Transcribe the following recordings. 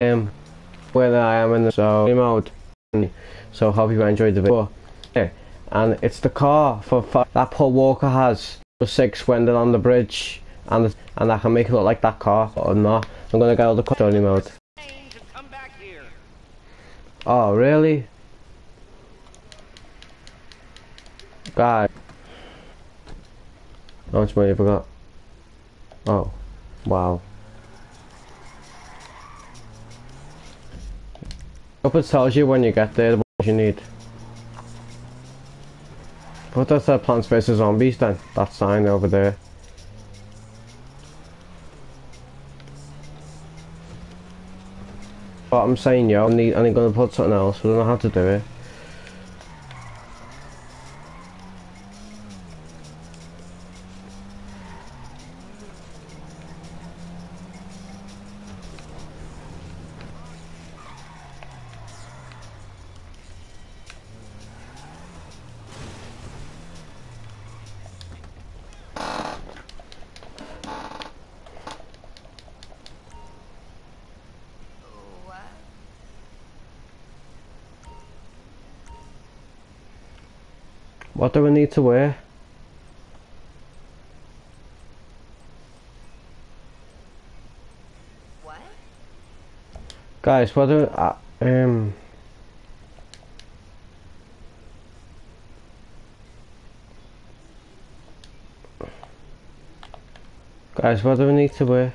um, where I am in the so mode. So hope you enjoyed the video. And it's the car for, that Paul Walker has for six when they're on the bridge, and and I can make it look like that car or not. I'm gonna get all the story mode. Oh really? God. How much money have I got? Oh, wow. Up it tells you when you get there what you need. But that's that Plants vs Zombies then, that sign over there. But I'm saying yo, I need, I'm gonna put something else, I don't know how to do it. What do we need to wear? What? Guys, what do uh, um Guys, what do we need to wear?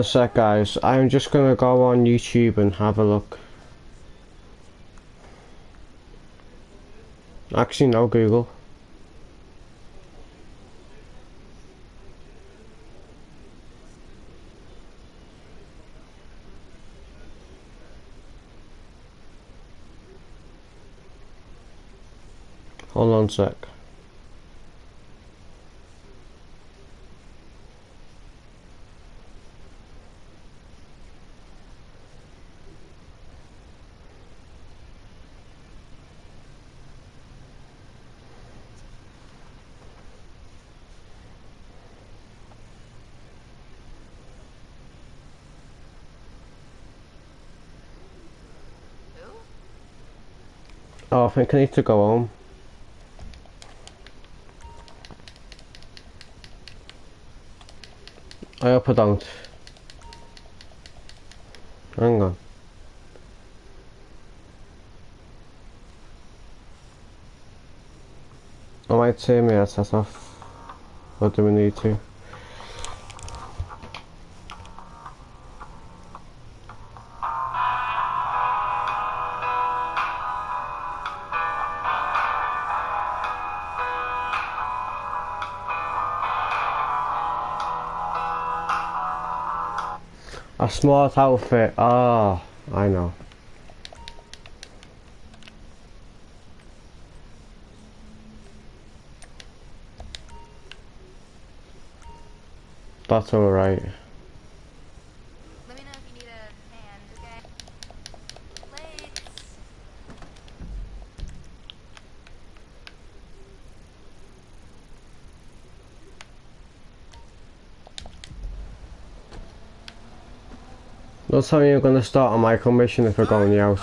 A sec guys, I'm just gonna go on YouTube and have a look. Actually no Google. Hold on a sec. Who? Oh, I think I need to go home. I hope I don't. Hang on. I might say me set off. What do we need to? Smart outfit. Ah, I know. That's alright. Let me know if you need a hand, okay? Plates. Tell me you're gonna start on my commission if we're going out.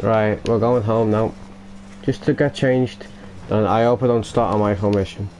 Right, we're going home now. Just to get changed. And I hope I don't start a micro mission.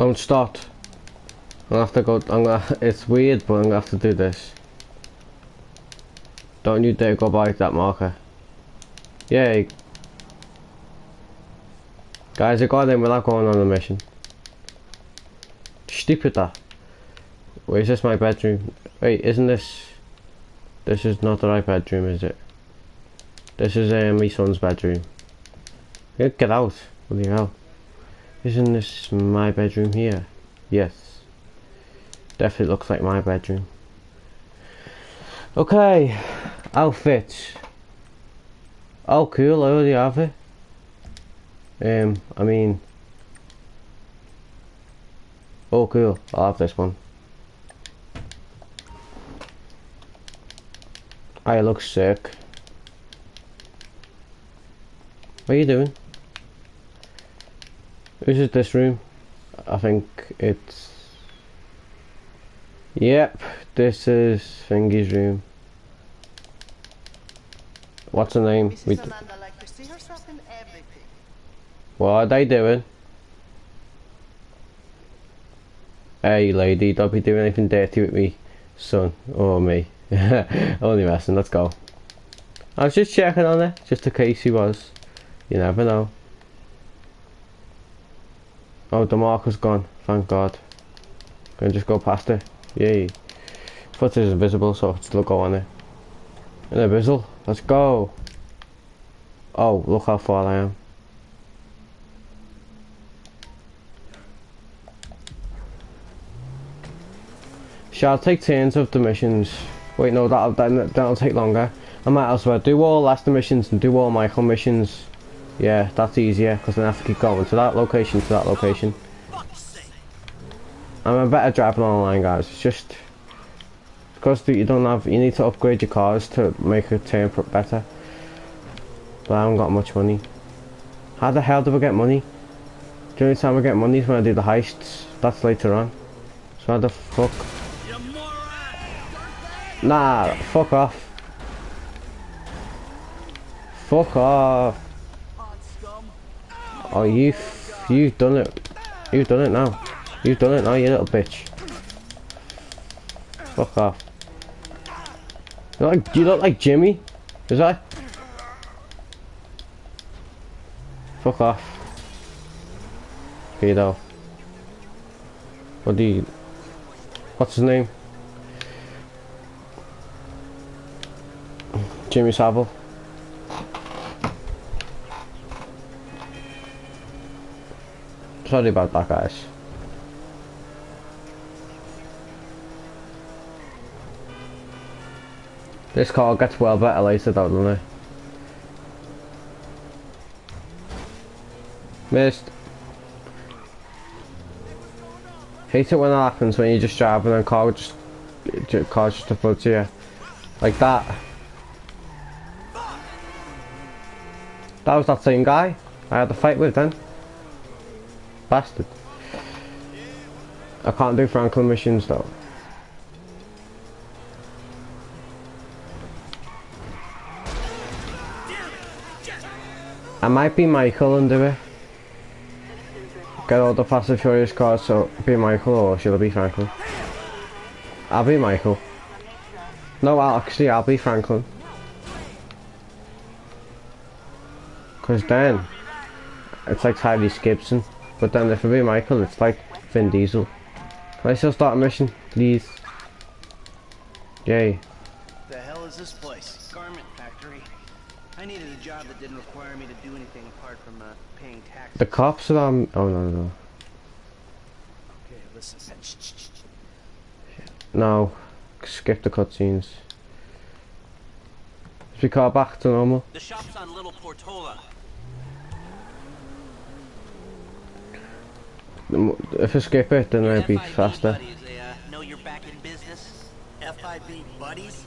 Don't start. I'm gonna have to go. I'm gonna. It's weird, but I'm gonna have to do this. Don't you dare go by that marker. Yay. Guys, I got in without going on a mission. Stupid that. Wait, is this my bedroom? Wait, isn't this... This is not the right bedroom, is it? This is uh, my son's bedroom. Get out. What the hell? Isn't this my bedroom here? Yes. Definitely looks like my bedroom. Okay. Outfits. Oh, cool. I already have it. Um, I mean... Oh, cool. I'll have this one. I look sick. What are you doing? This is this room. I think it's... Yep, this is Fingy's room. What's her name? We Amanda like to see herself in everything. what are they doing? Hey lady, don't be doing anything dirty with me, son, or me. Only messing, let's go. I was just checking on it, just in case he was. You never know. Oh, the marker's gone, thank god. Can just go past it. Yay. Foot is invisible, so I'll still go on it. Invisible, let's go. Oh, look how far I am. Shall I take turns of the missions? Wait, no, that'll, that'll, that'll take longer. I might as well do all Lester missions and do all Michael missions. Yeah, that's easier, because then I have to keep going to that location, to that location. I'm a better driver online, guys. It's just because you don't have, you need to upgrade your cars to make it turn better. But I haven't got much money. How the hell do I get money? The only time I get money is when I do the heists. That's later on. So how the fuck? Nah, fuck off. Fuck off. Oh, you, you've done it. You've done it now. You've done it now, you little bitch. Fuck off. You look like, you look like Jimmy? Is that? Fuck off. Pedo. What do you... What's his name? Jimmy Savile. Sorry about that, guys. This car gets well better later, though, doesn't it? Missed. Hate it when that happens when you're just driving and car just car just above you, like that. That was that same guy I had the fight with then. Bastard. I can't do Franklin missions though. I might be Michael and do it. Get all the Fast and Furious cars, so be Michael or should I be Franklin? I'll be Michael. No, actually I'll be Franklin. Cause then it's like Tyrese Gibson, but then if I be Michael, it's like Vin Diesel. Can I still start a mission, please? Yay. The hell is this place? Garment factory. I needed a job that didn't require me to do anything apart from uh, paying taxes. The cops are on. Oh no no no. Okay, listen. Shh, shh, shh. No. Skip the cutscenes. Is we car back to normal? The shop's on Little Portola. If I skip it, then I'll be faster. buddies, they, uh, know you're back in business. FIB buddies?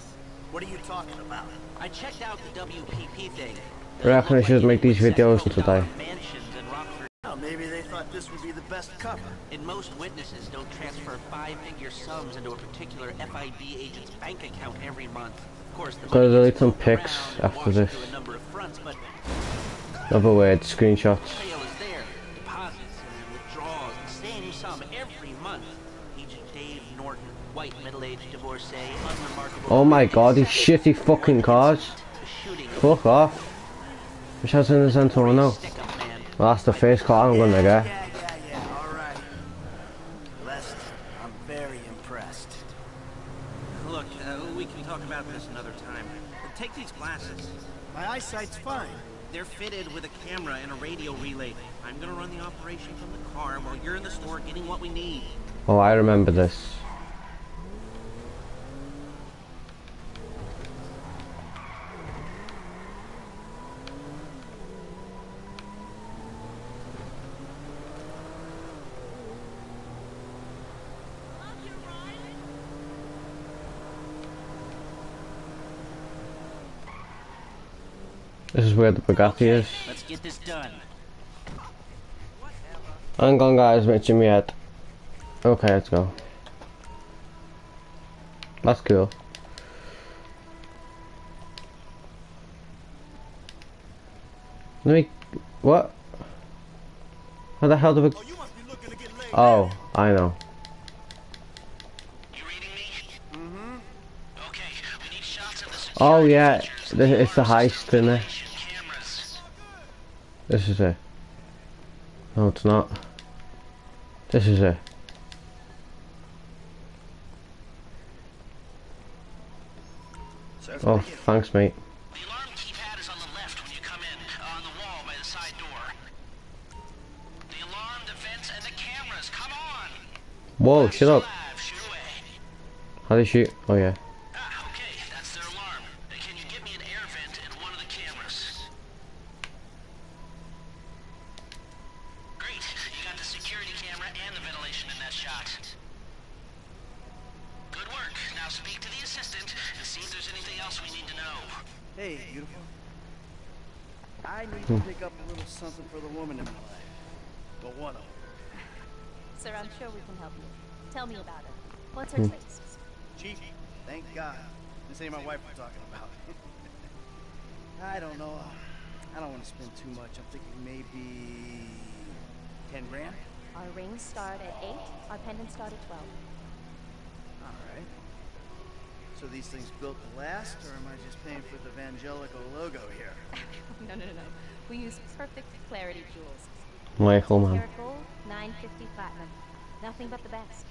What are you talking about? I checked out the WPP thing. I reckon I should make these videos today. Mansions in maybe they thought this would be the best cover. And most witnesses don't transfer five-figure sums into a particular FIB agent's bank account every month. Of course, the Gotta delete some pics after this. number of fronts, but Other word, screenshots. White, middle-aged divorcee, unremarkable. Oh my god, these shitty fucking cars. Fuck off. Which has in the Santorno? Stick-up. Well, that's the first car I'm gonna get. Yeah, yeah, yeah, all right. Lester, I'm very impressed. Look, uh, we can talk about this another time. Take these glasses. My eyesight's fine. They're fitted with a camera and a radio relay. I'm gonna run the operation from the car while you're in the store getting what we need. Oh, I remember this. This is where the Bugatti is. Let's get this done. Hang on guys, mention me yet. Okay, let's go. That's cool. Let me... What? How the hell do we... Oh, I know. You reading me? Mm-hmm. Okay, we need shots of the Oh yeah, features, it's the heist, isn't it? This is it. No, it's not. This is it. Oh, thanks, mate. The alarm keypad is on the left when you come in, uh, on the wall by the side door. The alarm, the vents, and the cameras. Come on! Whoa, shut up. Live, shoot away. How do you shoot? Oh yeah. Hey, beautiful. I need to hmm. pick up a little something for the woman in my life. But one of them. Sir, I'm sure we can help you. Tell me about her. What's her hmm. taste? Chief, thank God. This ain't my wife we're talking about. I don't know. I don't want to spend too much. I'm thinking maybe... 10 grand? Our rings start at 8, our pendants start at 12. Alright. So these things built to last, or am I just paying for the Vangelico logo here? no, no, no, no. We use perfect clarity jewels. Michael, man. Karat gold, 950 platinum. Nothing but the best.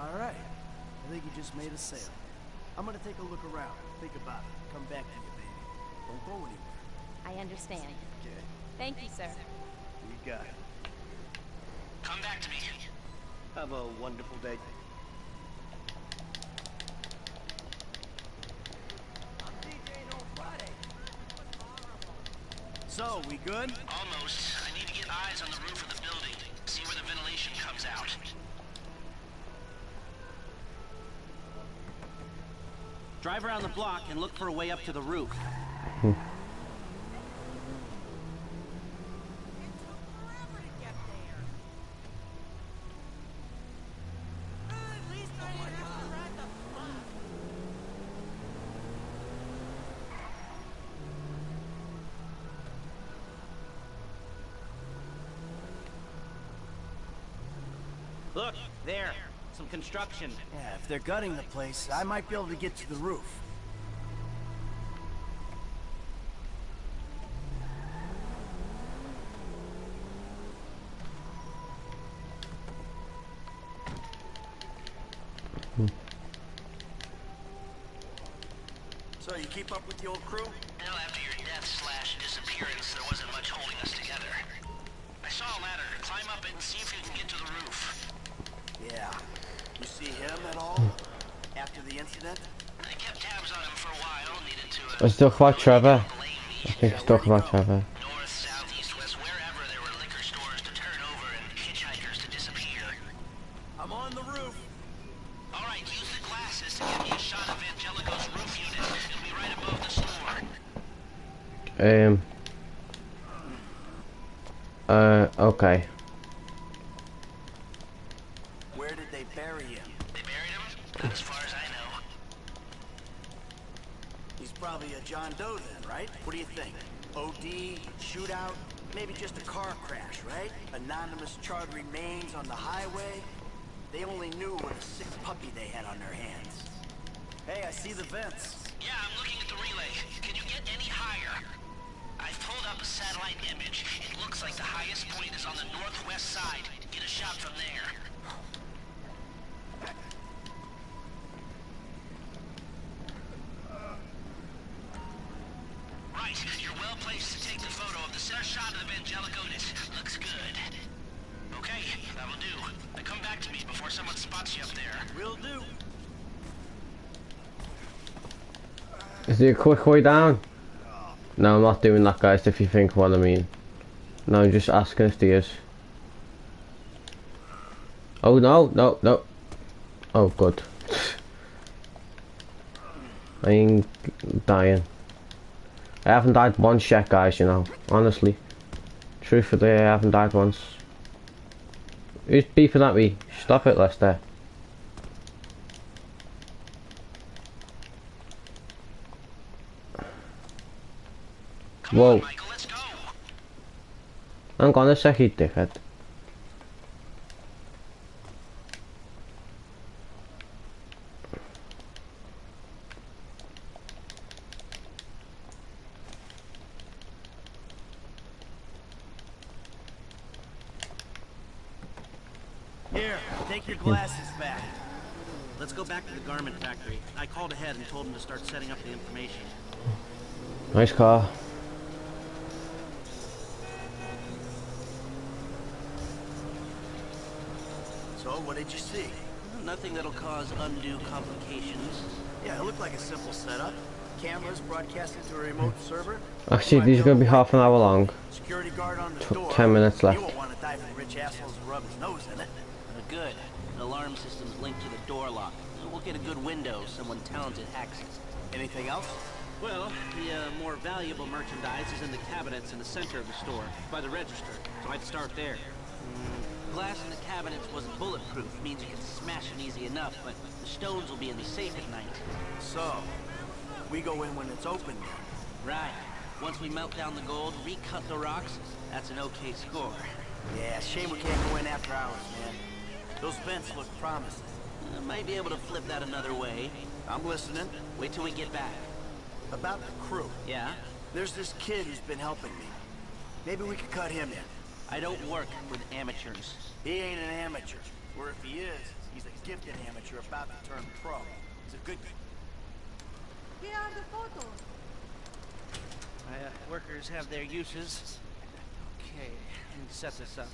Alright. I think you just made a sale. I'm gonna take a look around. Think about it. Come back to you, baby. Don't go anywhere. I understand. Okay? Thank you, sir. You got it. Come back to me. Have a wonderful day. So, we good? Almost. I need to get eyes on the roof of the building. See where the ventilation comes out. Drive around the block and look for a way up to the roof. Look, there. Some construction. Yeah, if they're gutting the place, I might be able to get to the roof. Let's talk about Trevor. blame I me. think it's talk about Trevor. Um. Uh. east, right? What do you think? OD, shootout? Maybe just a car crash, right? Anonymous charred remains on the highway. They only knew what a sick puppy they had on their hands. Hey, I see the vents. Yeah, I'm looking at the relay. Can you get any higher? I've pulled up a satellite image. It looks like the highest point is on the northwest side. Get a shot from there. Is a quick way down? No, I'm not doing that, guys, if you think what I mean. No, I'm just asking if there is. Oh, no, no, no. Oh, good. I ain't dying. I haven't died once yet, guys, you know. Honestly. Truthfully, I haven't died once. Who's beeping at me? Stop it, Lester. Come Whoa. on, Michael, let's go. I'm gonna say he dickhead. Eh, Here, take your glasses back. Let's go back to the garment factory. I called ahead and told him to start setting up the information. Nice car. Actually, these are gonna be half an hour long. Security guard on the door. 10 minutes left. You won't want to die for rich assholes who rub his nose in it. Uh, good. An alarm system's linked to the door lock. We'll get a good window. Someone talented hacks it. Anything else? Well, the uh, more valuable merchandise is in the cabinets in the center of the store, by the register, so I'd start there. Mm, glass in the cabinets wasn't bulletproof, means you can smash it easy enough, but the stones will be in the safe at night. So, we go in when it's open then. Right. Once we melt down the gold, recut the rocks, that's an okay score. Yeah, shame we can't go in after hours, man. Those vents look promising. Uh, might be able to flip that another way. I'm listening. Wait till we get back. About the crew. Yeah? There's this kid who's been helping me. Maybe we could cut him in. I don't work with amateurs. He ain't an amateur. Or if he is, he's a gifted amateur about to turn pro. He's a good... Here are the photos. My uh, workers have their uses. Okay, let me set this up.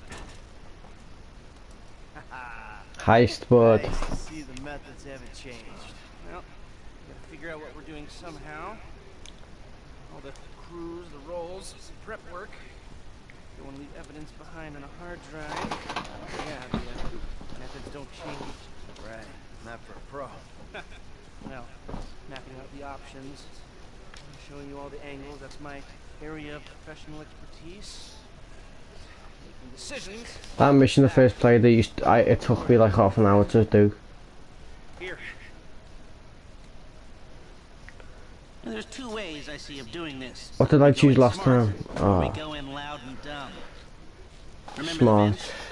Heist, bud. Nice to see the methods haven't changed. Well, gotta figure out what we're doing somehow. All the crews, the rolls, some prep work. Don't want to leave evidence behind on a hard drive. Yeah, the uh, methods don't change. Right. Not for a pro. Well, mapping out the options, showing you all the angles. That's my area of professional expertise. Making decisions. That mission, the first play, that used I, it took me like half an hour to do. Here. And there's two ways I see of doing this. What did I choose last time? or. We go in loud and dumb. Remember Smart.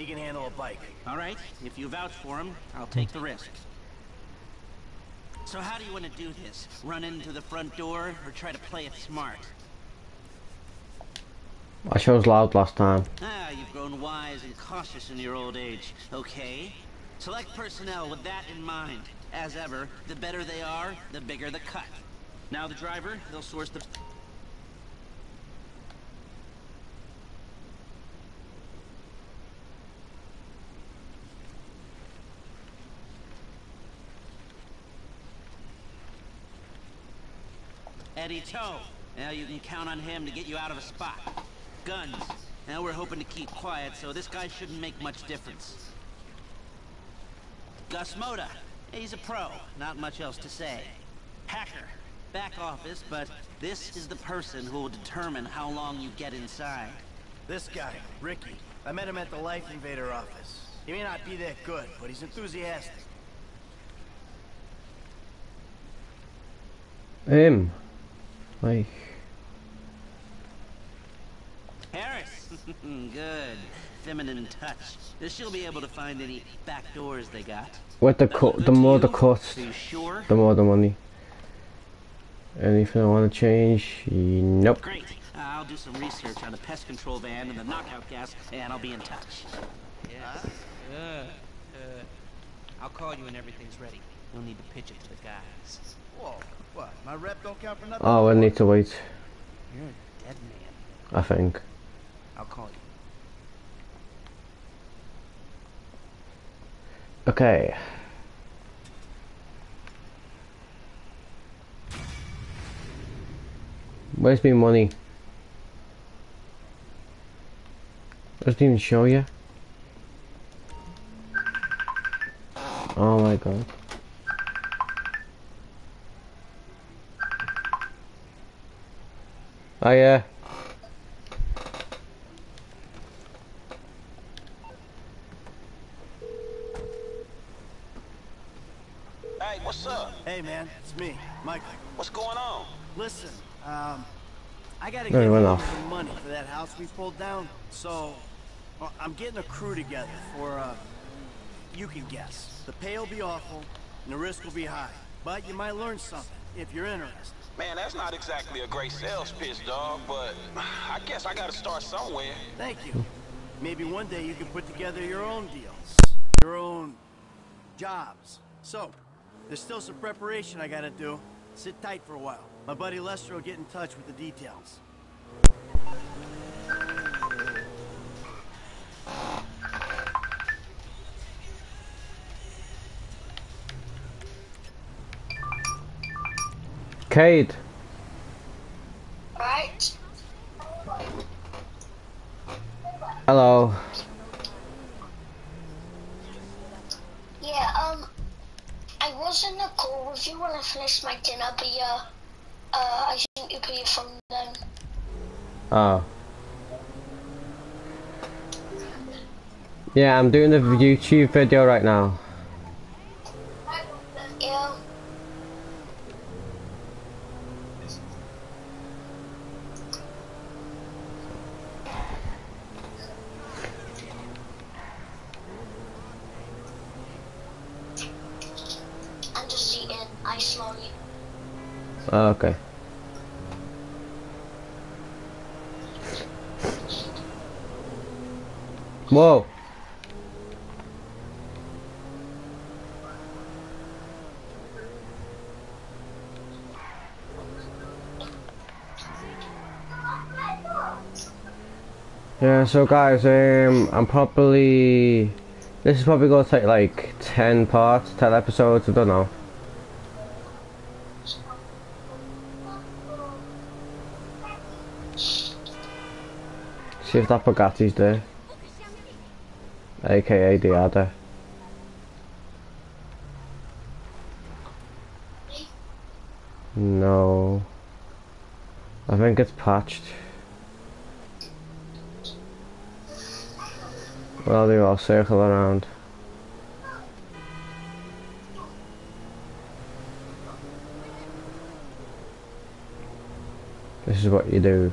He can handle a bike. All right, if you vouch for him, I'll take the risk. So how do you want to do this? Run into the front door or try to play it smart? I chose loud last time. Ah, you've grown wise and cautious in your old age. Okay. Select personnel with that in mind. As ever, the better they are, the bigger the cut. Now the driver, they'll source the... Eddie Toh. Now you can count on him to get you out of a spot. Guns. Now we're hoping to keep quiet, so this guy shouldn't make much difference. Gus Moda. He's a pro. Not much else to say. Hacker. Back office, but this is the person who will determine how long you get inside. This guy, Ricky. I met him at the Lifeinvader office. He may not be that good, but he's enthusiastic. Him. Paige, Harris. Good. Feminine touch. She'll be able to find any back doors they got. with the That look cut, the more the you? cuts, Are you sure? the more the money. Anything I want to change? Nope. Great. I'll do some research on the pest control van and the knockout gas, and I'll be in touch. Yes. Good. Good. I'll call you when everything's ready. You'll need to pitch it to the guys. Whoa, what? My rep don't count for nothing? Oh, I need to wait. You're a dead man. I think. I'll call you. Okay. Where's my money? Doesn't even show you. Oh my god. Oh yeah. Hey, what's up? Hey, man, it's me, Michael. What's going on? Listen, um, I gotta No, get went off. some money for that house we pulled down. So, well, I'm getting a crew together for, uh, you can guess. The pay will be awful, and the risk will be high. But you might learn something, if you're interested. Man, that's not exactly a great sales pitch, dog, but I guess I gotta start somewhere. Thank you. Maybe one day you can put together your own deals. Your own... jobs. So, there's still some preparation I gotta do. Sit tight for a while. My buddy Lester will get in touch with the details. Kate. Right? Hello. Yeah, um, I was in the call with you when I finished my dinner, but yeah, uh, I think you put your phone down. Oh. Yeah, I'm doing a YouTube video right now. Yeah. I'm just eating ice slowly. Oh, okay. Whoa. Yeah, so guys, um, I'm probably, this is probably gonna take like 10 parts, 10 episodes, I don't know. See if that Bugatti's there. AKA the other. No. I think it's patched. Well, they all circle around. This is what you do.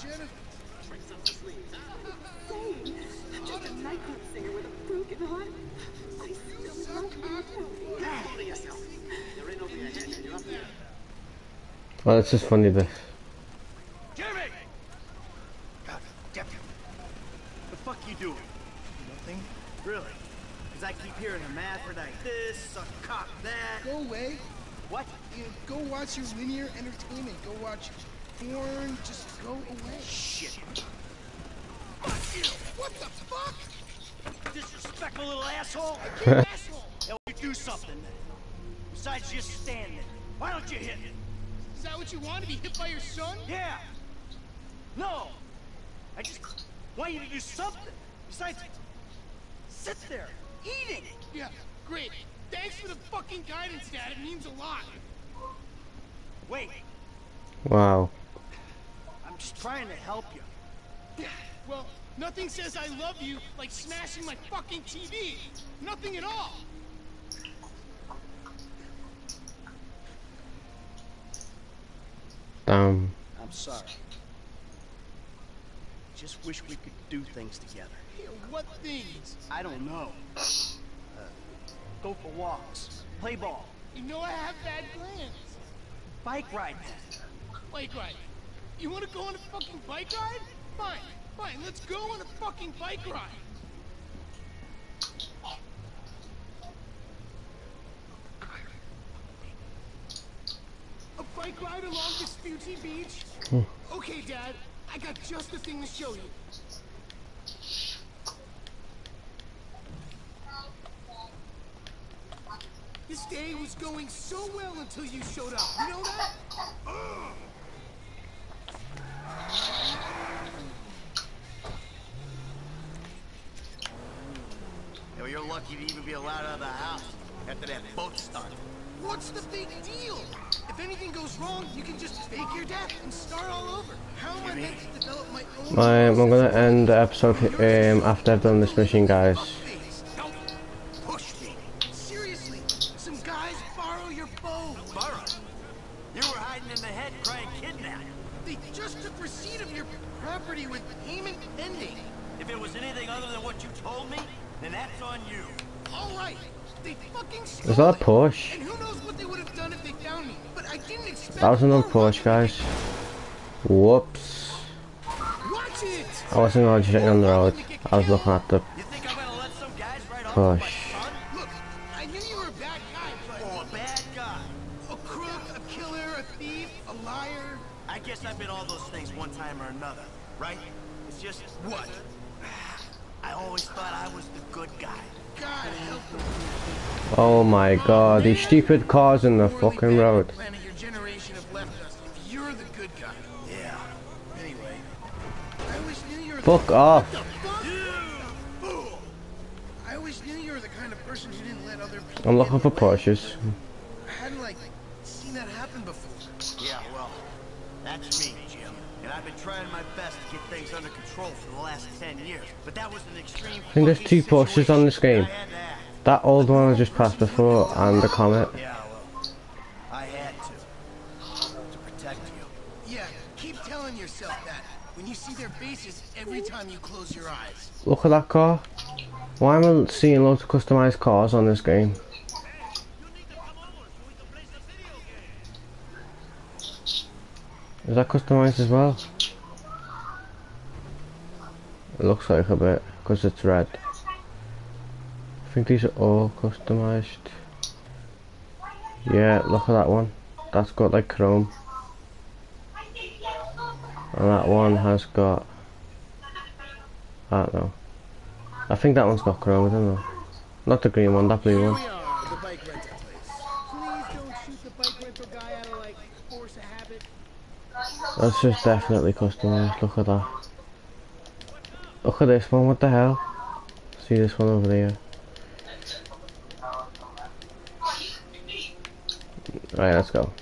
genitals? tricks up the sleeves. Same. I'm just a nightclub singer with a broken heart. You. Well, it's just funny this. Jimmy! God damn it. The fuck you doing? Nothing. Really? Because I keep hearing a hermaphrodite this, suck cock that. Go away. What? You know, go watch your linear entertainment. Go watch porn. Just go away. Shit. Fuck you. What the fuck? Disrespectful little asshole. You asshole. Now you do something then. Besides just standing. Why don't you hit me? Is that what you want to be hit by your son? Yeah. No. I just want you to do something. Besides, sit there, eating. Yeah, great. Thanks for the fucking guidance, Dad. It means a lot. Wait, Wow. I'm just trying to help you. Well, nothing says I love you like smashing my fucking TV. Nothing at all. Damn. I'm sorry. Just wish we could do things together. What things? I don't know. Uh, go for walks, play ball, You know I have bad glands. bike ride then. Bike ride. You want to go on a fucking bike ride? Fine, fine. Let's go on a fucking bike ride. A bike ride along Vespucci Beach? Hmm. Okay, Dad. I got just the thing to show you. This day was going so well until you showed up. You know that? Ugh. Yeah, well, you're lucky to even be allowed out of the house after that boat started. What's the big deal? If anything goes wrong, you can just fake your death and start all over. How am I meant to develop my own? I'm, I'm gonna end the episode um, after I've done this mission, guys. Face. Don't push me. Seriously, some guys borrow your bow. Burrow, you were hiding in the head crying kidnapped. They just took receipt of your property with payment pending. If it was anything other than what you told me, then that's on you. All right. They fucking Is that a push? That was another more push, guys. Whoops. I wasn't to on the road. I was looking at the push. I've been all those things one time or another, right? It's just What? I always thought I was the good guy. God. Oh my god, these stupid cars in the fucking road. Let other people I'm get looking in for the way. I hadn't like seen that happen before. Yeah, well, that's me, Jim. And I've been trying my best to get things under control for the last 10 years. But that was an extreme I think there's two pushes on this game. I had to act. That old one I just passed before and the comet. Yeah, Every time you close your eyes. Look at that car. Why am I seeing loads of customized cars on this game? Is that customized as well? It looks like a bit, because it's red. I think these are all customized. Yeah, look at that one. That's got like chrome. And that one has got I don't know. I think that one's got chrome, I don't know. Not the green one, that blue one. we are, the bike rental place. Please don't shoot the bike rental guy out of like force of habit. That's just definitely customized, look at that. Look at this one, what the hell? See this one over there. Right, let's go.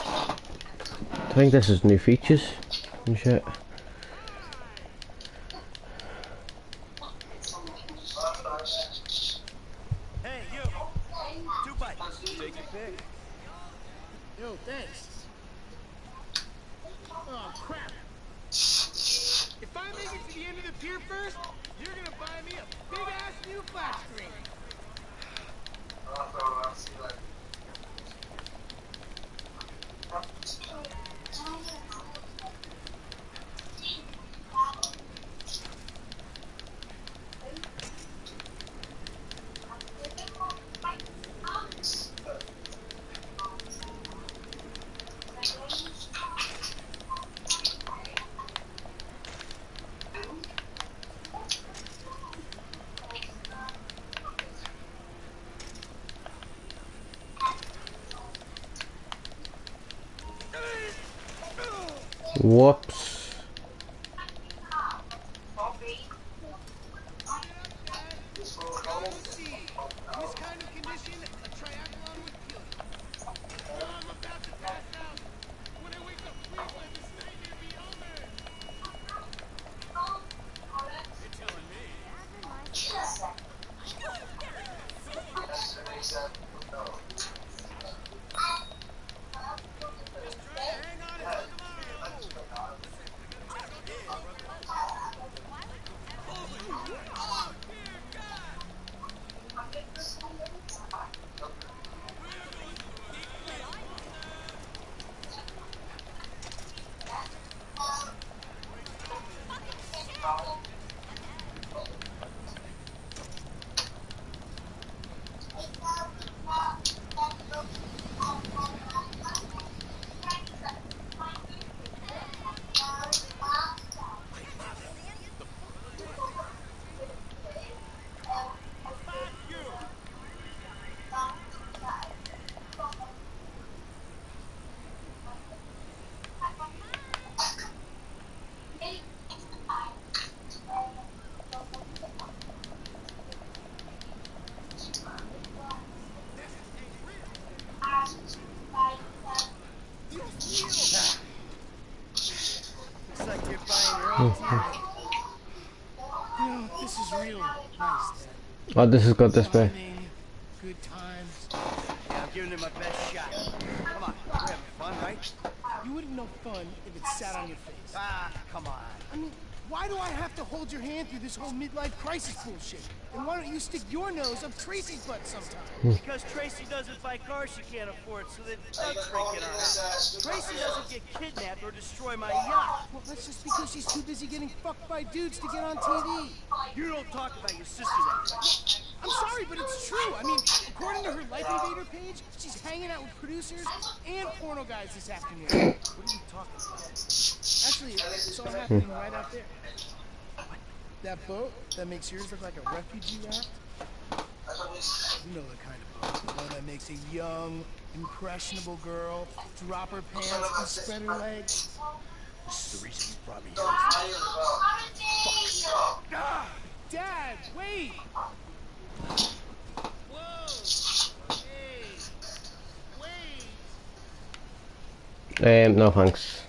I think this is new features and shit. Hey, you. Two bikes. Take your pick. Yo, thanks. Oh, crap. If I make it to the end of the pier first, you're gonna buy me a big ass new flat screen. Whoops. This kind of condition, a triathlon would kill you. Oh, I'm about to pass out. When I wake up, please let this nightmare be over. You're telling me. Looks like you're buying your own TV. You know, this is real nice, Dad. Oh, this has got this bit. Climbing, good times. Yeah, I'm giving it my best shot. Come on, we're having fun, right? You wouldn't know fun if it sat on your face. Ah, come on. I mean, why do I have to hold your hand through this whole midlife crisis bullshit? And why don't you stick your nose up Tracy's butt sometime? Because Tracy doesn't buy cars she can't afford, so that does break in our house. Tracy doesn't get kidnapped or destroy my yacht. Well, that's just because she's too busy getting fucked by dudes to get on TV. You don't talk about your sister that way. I'm sorry, but it's true. I mean, according to her Lifeinvader page, she's hanging out with producers and porno guys this afternoon. What are you talking about? Actually, it's all happening right out there. That boat that makes yours look like a refugee raft? You know the kind of boat. The one that makes a young, impressionable girl drop her pants and spread her legs. This is the reason you brought me here. Ah! Dad, wait! Whoa! Hey! Wait! Um, no thanks.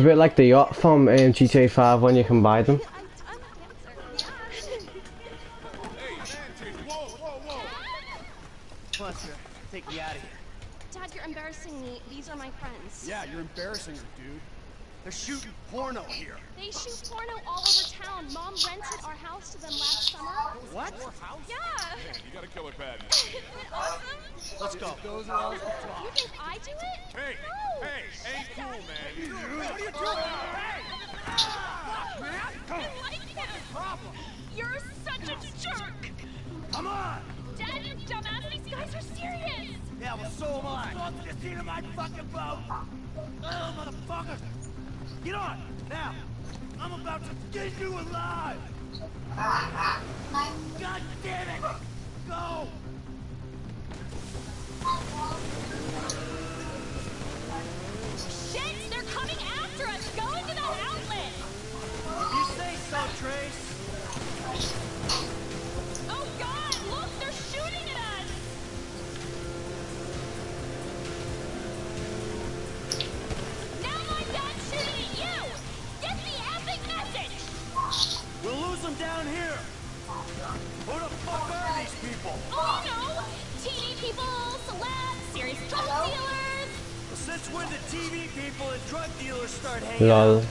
It's a bit like the yacht from um, GTA 5 when you can buy them. No! lol.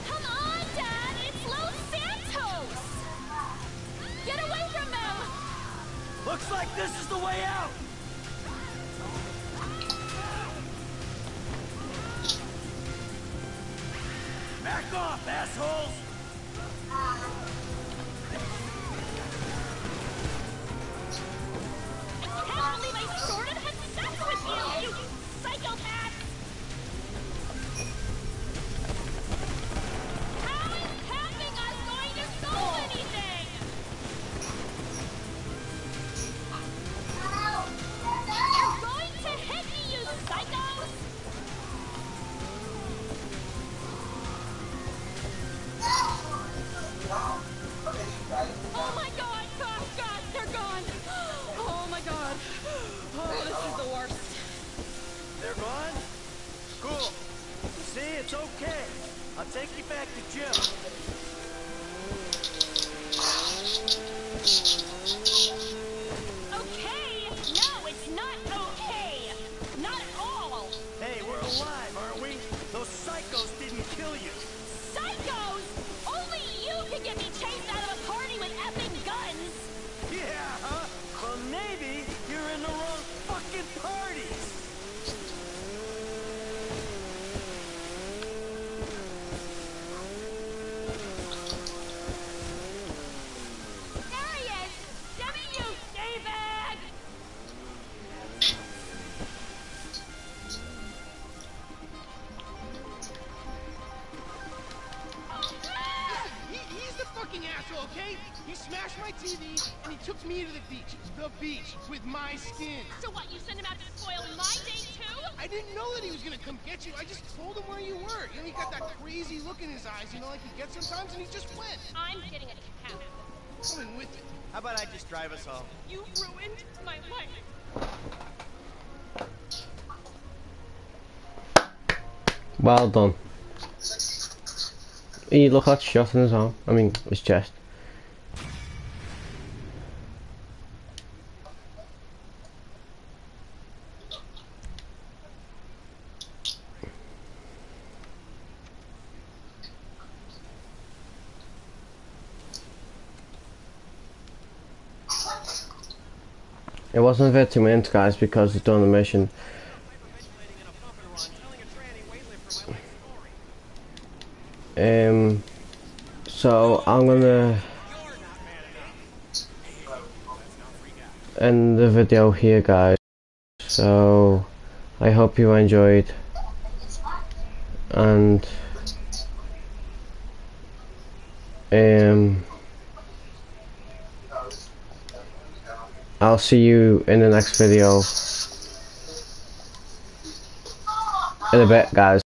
know that he was gonna come get you. I just told him where you were. You know, he got that crazy look in his eyes, you know, like he gets sometimes, and he just went. I'm getting a cab. Coming with you. How about I just drive us home? You ruined my life. Well done. He looked like shot in his arm. I mean, his chest. wasn't there two minutes, guys, because he's done the mission. Um, so I'm gonna end the video here, guys. So I hope you enjoyed, and um. I'll see you in the next video. In a bit, guys.